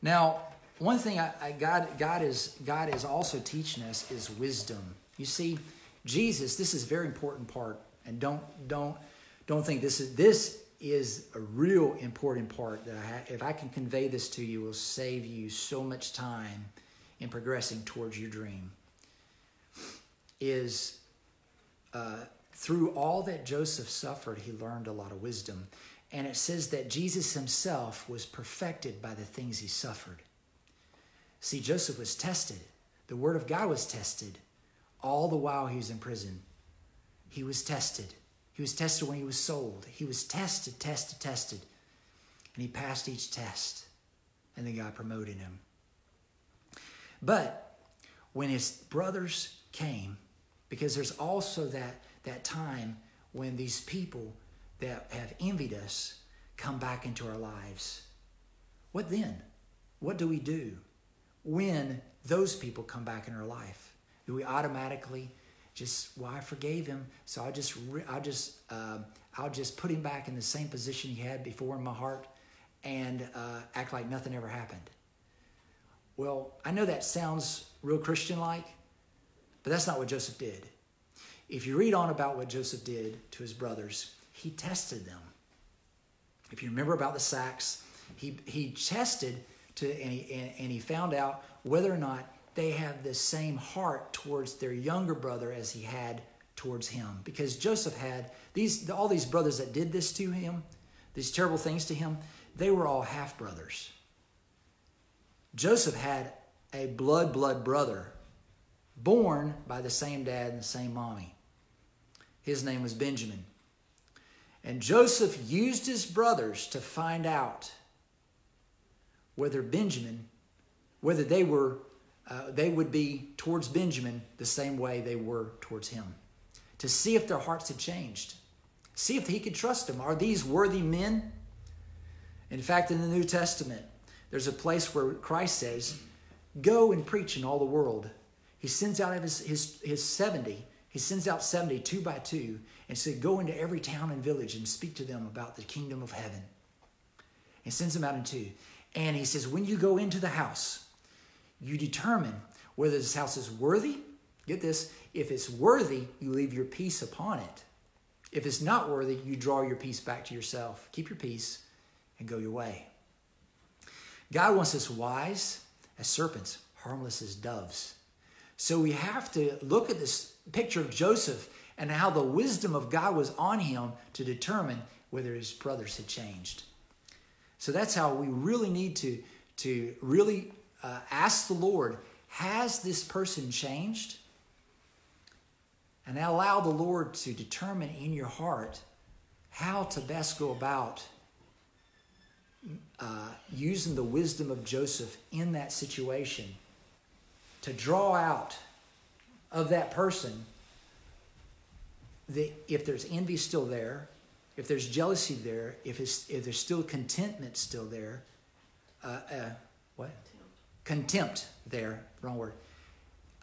Now, one thing I, I, God, God, is, God is also teaching us is wisdom. You see, Jesus, this is a very important part, and don't don't don't think this is this is a real important part that I if I can convey this to you will save you so much time in progressing towards your dream. Is uh, through all that Joseph suffered, he learned a lot of wisdom. And it says that Jesus himself was perfected by the things he suffered. See, Joseph was tested. The word of God was tested all the while he was in prison. He was tested. He was tested when he was sold. He was tested, tested, tested. And he passed each test. And then God promoted him. But when his brothers came, because there's also that, that time when these people that have envied us come back into our lives. What then? What do we do when those people come back in our life? Do we automatically just well, I forgave him, so I'll just I'll just uh, I'll just put him back in the same position he had before in my heart, and uh, act like nothing ever happened. Well, I know that sounds real Christian-like, but that's not what Joseph did. If you read on about what Joseph did to his brothers, he tested them. If you remember about the sacks, he he tested to and he and, and he found out whether or not they have the same heart towards their younger brother as he had towards him. Because Joseph had these all these brothers that did this to him, these terrible things to him, they were all half brothers. Joseph had a blood blood brother born by the same dad and the same mommy. His name was Benjamin. And Joseph used his brothers to find out whether Benjamin, whether they were uh, they would be towards Benjamin the same way they were towards him, to see if their hearts had changed, see if he could trust them. Are these worthy men? In fact, in the New Testament, there's a place where Christ says, Go and preach in all the world. He sends out his, his, his 70, he sends out 70 two by two and said, Go into every town and village and speak to them about the kingdom of heaven. He sends them out in two. And he says, When you go into the house, you determine whether this house is worthy. Get this if it's worthy, you leave your peace upon it. If it's not worthy, you draw your peace back to yourself. Keep your peace and go your way. God wants us wise as serpents, harmless as doves. So we have to look at this picture of Joseph and how the wisdom of God was on him to determine whether his brothers had changed. So that's how we really need to, to really uh, ask the Lord, has this person changed? And allow the Lord to determine in your heart how to best go about uh, using the wisdom of Joseph in that situation to draw out of that person the, if there's envy still there, if there's jealousy there, if, if there's still contentment still there, uh, uh, what? Contempt there, wrong word,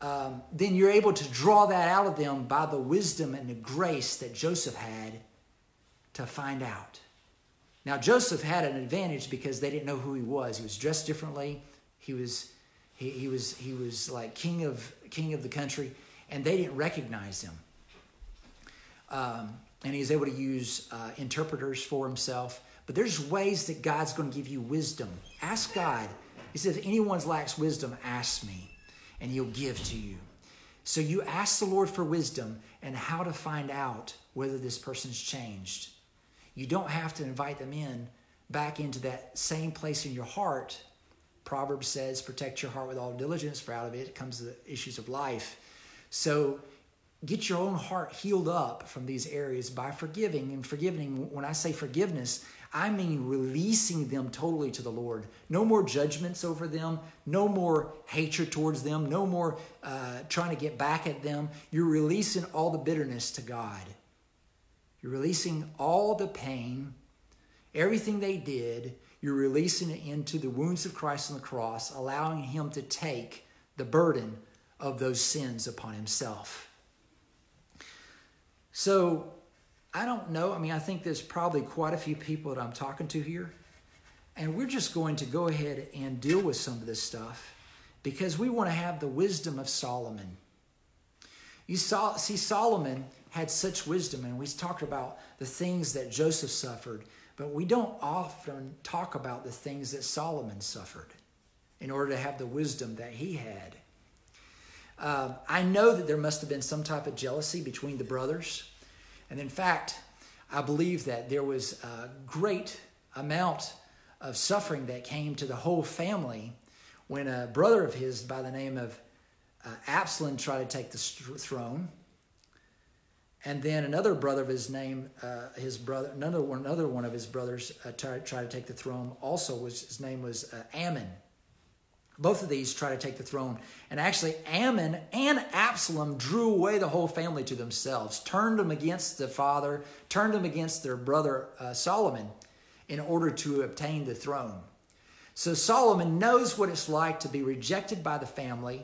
um, then you're able to draw that out of them by the wisdom and the grace that Joseph had to find out. Now, Joseph had an advantage because they didn't know who he was. He was dressed differently. He was, he, he was, he was like king of, king of the country, and they didn't recognize him. Um, and he was able to use uh, interpreters for himself. But there's ways that God's going to give you wisdom. Ask God he says, if anyone lacks wisdom, ask me, and he'll give to you. So you ask the Lord for wisdom and how to find out whether this person's changed. You don't have to invite them in back into that same place in your heart. Proverbs says, protect your heart with all diligence, for out of it comes the issues of life. So get your own heart healed up from these areas by forgiving and forgiving. When I say forgiveness, I mean releasing them totally to the Lord. No more judgments over them, no more hatred towards them, no more uh, trying to get back at them. You're releasing all the bitterness to God. You're releasing all the pain, everything they did, you're releasing it into the wounds of Christ on the cross, allowing Him to take the burden of those sins upon Himself. So, I don't know. I mean, I think there's probably quite a few people that I'm talking to here. And we're just going to go ahead and deal with some of this stuff because we want to have the wisdom of Solomon. You saw, see, Solomon had such wisdom, and we talked about the things that Joseph suffered, but we don't often talk about the things that Solomon suffered in order to have the wisdom that he had. Uh, I know that there must have been some type of jealousy between the brothers. And in fact, I believe that there was a great amount of suffering that came to the whole family when a brother of his by the name of uh, Absalom tried to take the throne. And then another brother of his name, uh, his brother, another one, another one of his brothers uh, tried, to take the throne. Also, was his name was uh, Amon. Both of these try to take the throne. And actually, Ammon and Absalom drew away the whole family to themselves, turned them against the father, turned them against their brother uh, Solomon in order to obtain the throne. So Solomon knows what it's like to be rejected by the family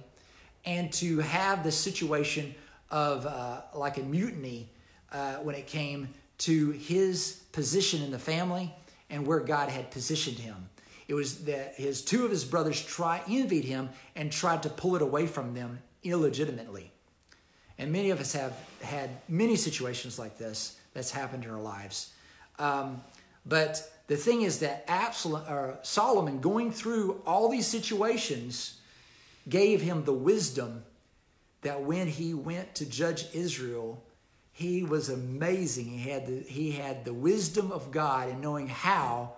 and to have the situation of uh, like a mutiny uh, when it came to his position in the family and where God had positioned him. It was that his two of his brothers try, envied him and tried to pull it away from them illegitimately. And many of us have had many situations like this that's happened in our lives. Um, but the thing is that Absalom, or Solomon, going through all these situations, gave him the wisdom that when he went to judge Israel, he was amazing. He had the, he had the wisdom of God in knowing how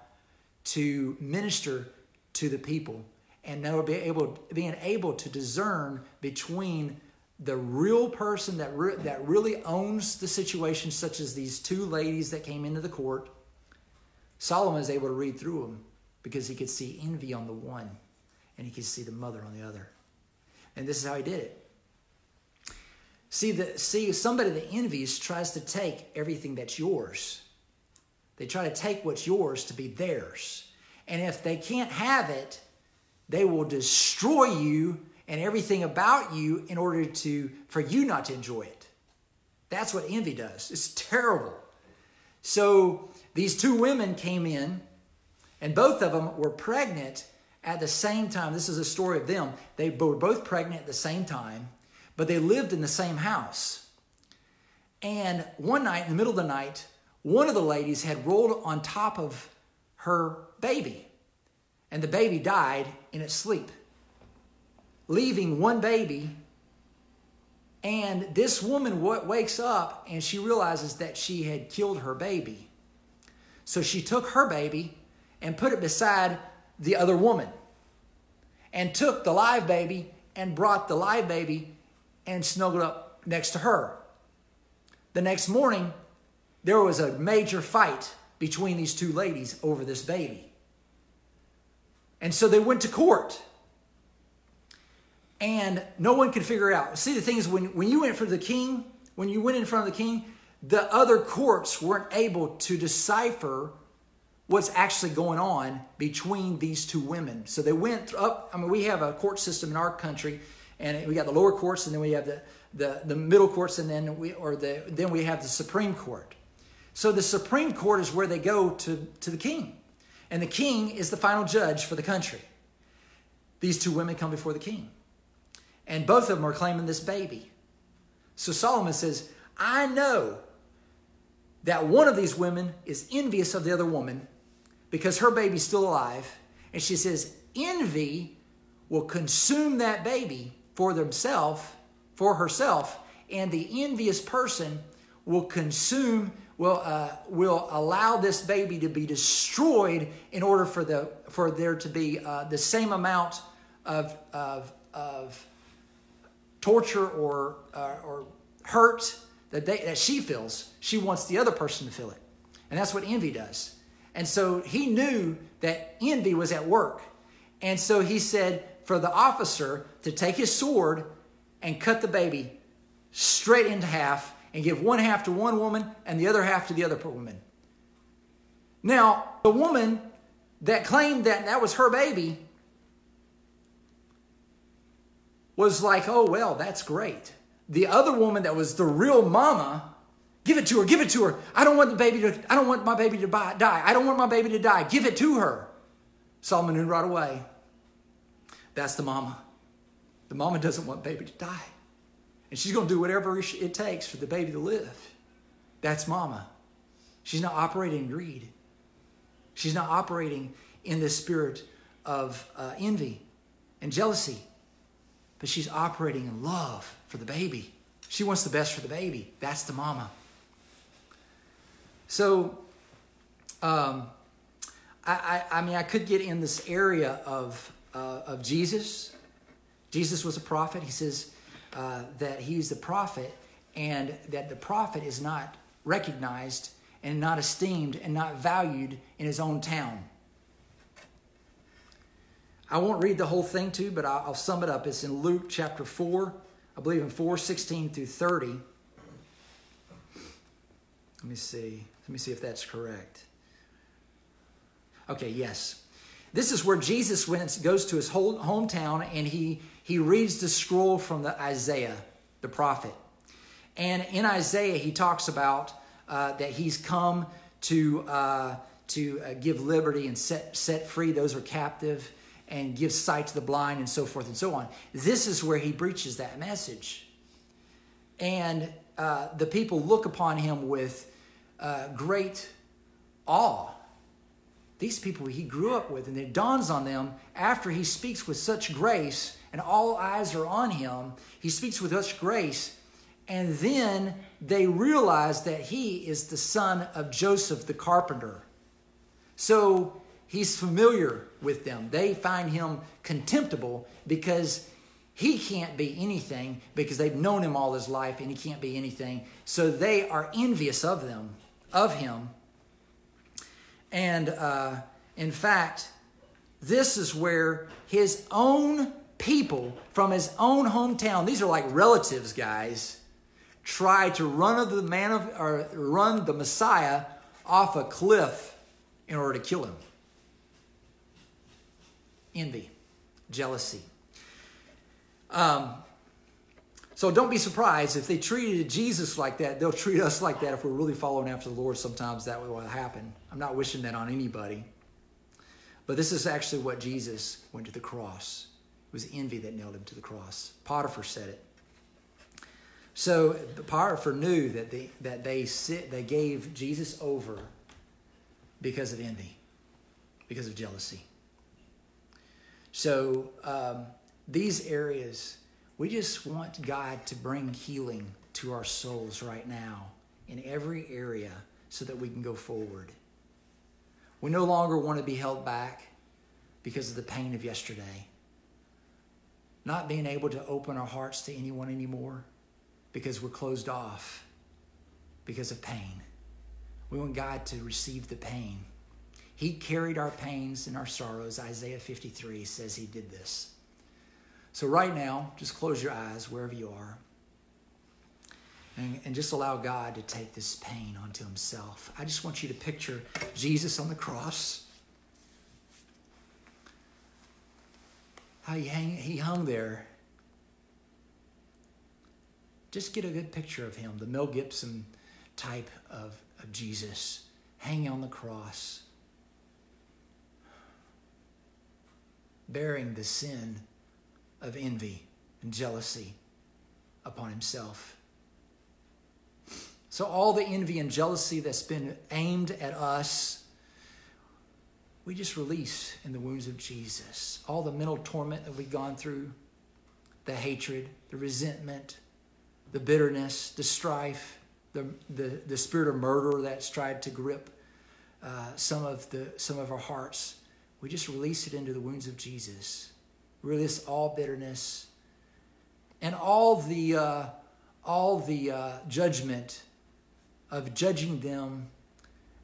to minister to the people. And now be able being able to discern between the real person that re, that really owns the situation such as these two ladies that came into the court. Solomon is able to read through them because he could see envy on the one and he could see the mother on the other. And this is how he did it. See the see somebody that envies tries to take everything that's yours they try to take what's yours to be theirs. And if they can't have it, they will destroy you and everything about you in order to for you not to enjoy it. That's what envy does. It's terrible. So these two women came in, and both of them were pregnant at the same time. This is a story of them. They were both pregnant at the same time, but they lived in the same house. And one night, in the middle of the night, one of the ladies had rolled on top of her baby, and the baby died in its sleep, leaving one baby. And this woman wakes up and she realizes that she had killed her baby. So she took her baby and put it beside the other woman and took the live baby and brought the live baby and snuggled up next to her. The next morning, there was a major fight between these two ladies over this baby. And so they went to court. And no one could figure it out. See, the thing is, when, when you went for the king, when you went in front of the king, the other courts weren't able to decipher what's actually going on between these two women. So they went up. I mean, we have a court system in our country, and we got the lower courts, and then we have the, the, the middle courts, and then we or the then we have the Supreme Court. So the Supreme Court is where they go to, to the king. And the king is the final judge for the country. These two women come before the king. And both of them are claiming this baby. So Solomon says, I know that one of these women is envious of the other woman because her baby's still alive. And she says, envy will consume that baby for themselves, for herself, and the envious person will consume will, uh, will allow this baby to be destroyed in order for, the, for there to be uh, the same amount of, of, of torture or, uh, or hurt that, they, that she feels, she wants the other person to feel it. And that's what envy does. And so he knew that envy was at work. And so he said for the officer to take his sword and cut the baby straight into half and give one half to one woman and the other half to the other woman. Now, the woman that claimed that that was her baby was like, oh, well, that's great. The other woman that was the real mama, give it to her, give it to her. I don't want the baby to, I don't want my baby to die. I don't want my baby to die. Give it to her. Solomon knew right away. That's the mama. The mama doesn't want baby to die. And she's going to do whatever it takes for the baby to live. That's mama. She's not operating in greed. She's not operating in the spirit of uh, envy and jealousy but she's operating in love for the baby. She wants the best for the baby. That's the mama. So, um, I, I, I, mean, I could get in this area of, uh, of Jesus. Jesus was a prophet. He says uh, that he's the prophet and that the prophet is not recognized and not esteemed and not valued in his own town. I won't read the whole thing to but I'll, sum it up. It's in Luke chapter 4, I believe in 4 16 through 30. Let me see. Let me see if that's correct. Okay, yes. This is where Jesus went, goes to his whole hometown and he, he reads the scroll from the Isaiah, the prophet. And in Isaiah, he talks about uh, that he's come to, uh, to uh, give liberty and set, set free those who are captive and gives sight to the blind and so forth and so on. This is where he preaches that message. And uh, the people look upon him with uh, great awe. These people he grew up with, and it dawns on them after he speaks with such grace, and all eyes are on him. He speaks with such grace, and then they realize that he is the son of Joseph the carpenter. So he's familiar with them. They find him contemptible because he can't be anything because they've known him all his life and he can't be anything. So they are envious of them, of him. And uh, in fact, this is where his own people from his own hometown, these are like relatives, guys, try to run the man of or run the Messiah off a cliff in order to kill him envy, jealousy. Um, so don't be surprised if they treated Jesus like that, they'll treat us like that if we're really following after the Lord. Sometimes that will happen. I'm not wishing that on anybody. But this is actually what Jesus went to the cross. It was envy that nailed him to the cross. Potiphar said it. So the Potiphar knew that they, that they, sit, they gave Jesus over because of envy, because of jealousy. So, um, these areas, we just want God to bring healing to our souls right now in every area so that we can go forward. We no longer want to be held back because of the pain of yesterday. Not being able to open our hearts to anyone anymore because we're closed off because of pain. We want God to receive the pain he carried our pains and our sorrows. Isaiah 53 says he did this. So, right now, just close your eyes wherever you are and, and just allow God to take this pain onto himself. I just want you to picture Jesus on the cross. How he, hang, he hung there. Just get a good picture of him, the Mel Gibson type of, of Jesus hanging on the cross. bearing the sin of envy and jealousy upon himself. So, all the envy and jealousy that's been aimed at us, we just release in the wounds of Jesus. All the mental torment that we've gone through, the hatred, the resentment, the bitterness, the strife, the, the, the spirit of murder that's tried to grip uh, some, of the, some of our hearts we just release it into the wounds of Jesus. Release all bitterness, and all the uh, all the uh, judgment of judging them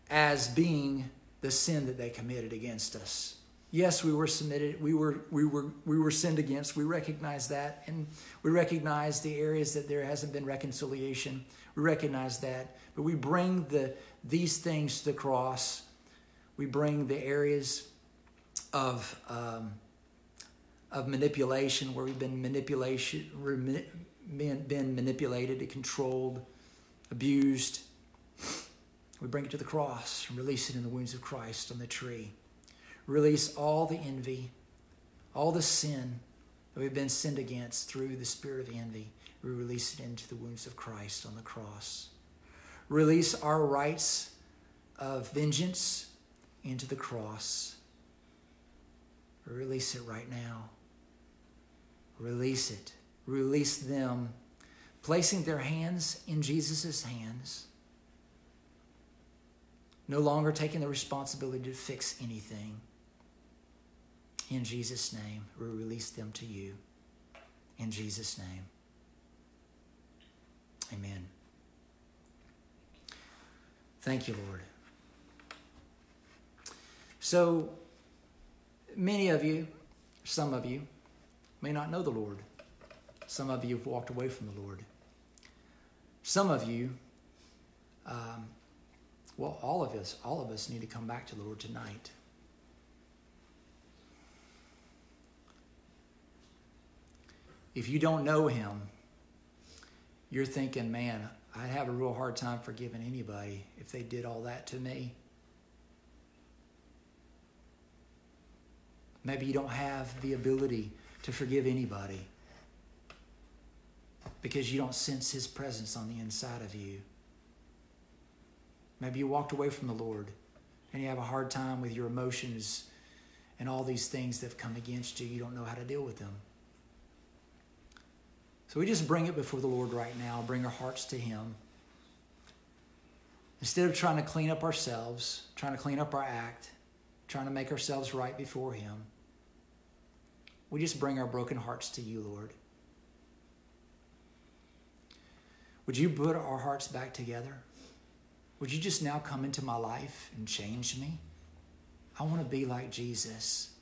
as being the sin that they committed against us. Yes, we were submitted, we were we were we were sinned against. We recognize that and we recognize the areas that there hasn't been reconciliation. We recognize that, but we bring the these things to the cross. We bring the areas of um, of manipulation where we've been manipulation been manipulated, controlled, abused. We bring it to the cross and release it in the wounds of Christ on the tree. Release all the envy, all the sin that we've been sinned against through the spirit of envy. We release it into the wounds of Christ on the cross. Release our rights of vengeance into the cross. Release it right now. Release it. Release them, placing their hands in Jesus' hands. No longer taking the responsibility to fix anything. In Jesus' name, we release them to you. In Jesus' name. Amen. Thank you, Lord. So, many of you, some of you, may not know the Lord. Some of you have walked away from the Lord. Some of you, um, well, all of us, all of us need to come back to the Lord tonight. If you don't know Him, you're thinking, man, I'd have a real hard time forgiving anybody if they did all that to me. Maybe you don't have the ability to forgive anybody because you don't sense His presence on the inside of you. Maybe you walked away from the Lord and you have a hard time with your emotions and all these things that have come against you. You don't know how to deal with them. So we just bring it before the Lord right now, bring our hearts to Him. Instead of trying to clean up ourselves, trying to clean up our act, trying to make ourselves right before Him, we just bring our broken hearts to you, Lord. Would you put our hearts back together? Would you just now come into my life and change me? I want to be like Jesus.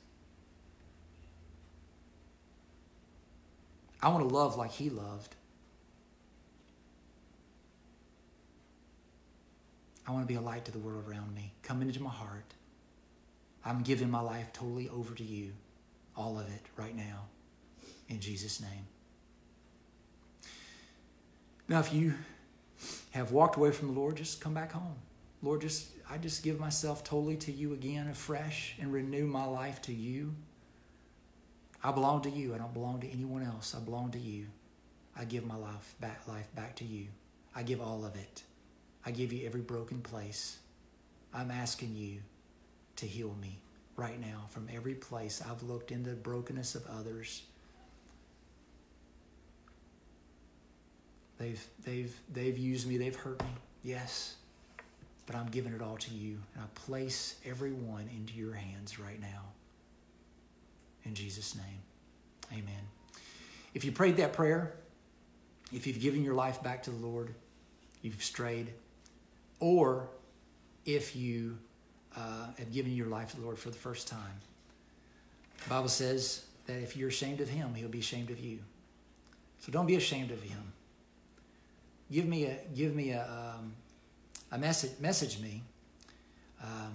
I want to love like he loved. I want to be a light to the world around me. Come into my heart. I'm giving my life totally over to you all of it right now in Jesus' name. Now, if you have walked away from the Lord, just come back home. Lord, just I just give myself totally to you again afresh and renew my life to you. I belong to you. I don't belong to anyone else. I belong to you. I give my life back life back to you. I give all of it. I give you every broken place. I'm asking you to heal me right now from every place I've looked in the brokenness of others. They've, they've, they've used me, they've hurt me, yes, but I'm giving it all to you. And I place everyone into your hands right now. In Jesus' name, amen. If you prayed that prayer, if you've given your life back to the Lord, you've strayed, or if you uh, have given your life to the Lord for the first time. The Bible says that if you're ashamed of Him, He'll be ashamed of you. So don't be ashamed of Him. Give me a give me a um, a message message me, um,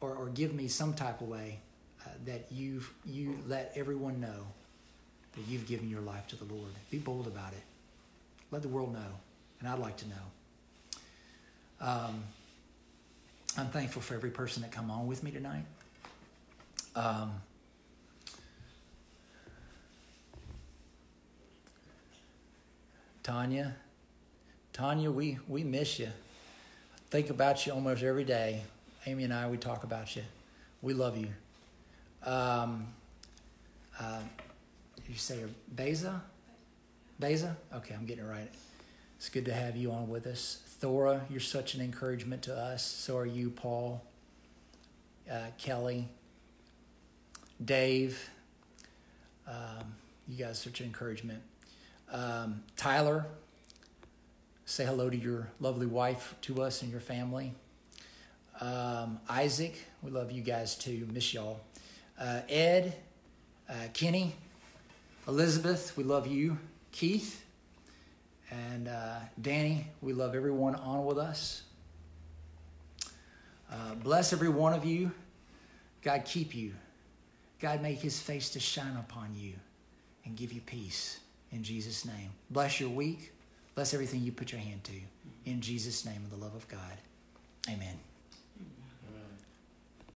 or or give me some type of way uh, that you you let everyone know that you've given your life to the Lord. Be bold about it. Let the world know, and I'd like to know. Um, I'm thankful for every person that come on with me tonight. Um, Tanya, Tanya, we, we miss you. Think about you almost every day. Amy and I, we talk about you. We love you. Um, uh, you say Beza? Beza? Okay, I'm getting it right. It's good to have you on with us. Thora, you're such an encouragement to us. So are you, Paul, uh, Kelly, Dave. Um, you guys are such an encouragement. Um, Tyler, say hello to your lovely wife, to us, and your family. Um, Isaac, we love you guys too. Miss y'all. Uh, Ed, uh, Kenny, Elizabeth, we love you. Keith, and uh, Danny, we love everyone on with us. Uh, bless every one of you. God keep you. God make his face to shine upon you and give you peace in Jesus' name. Bless your week. Bless everything you put your hand to. In Jesus' name, in the love of God. Amen.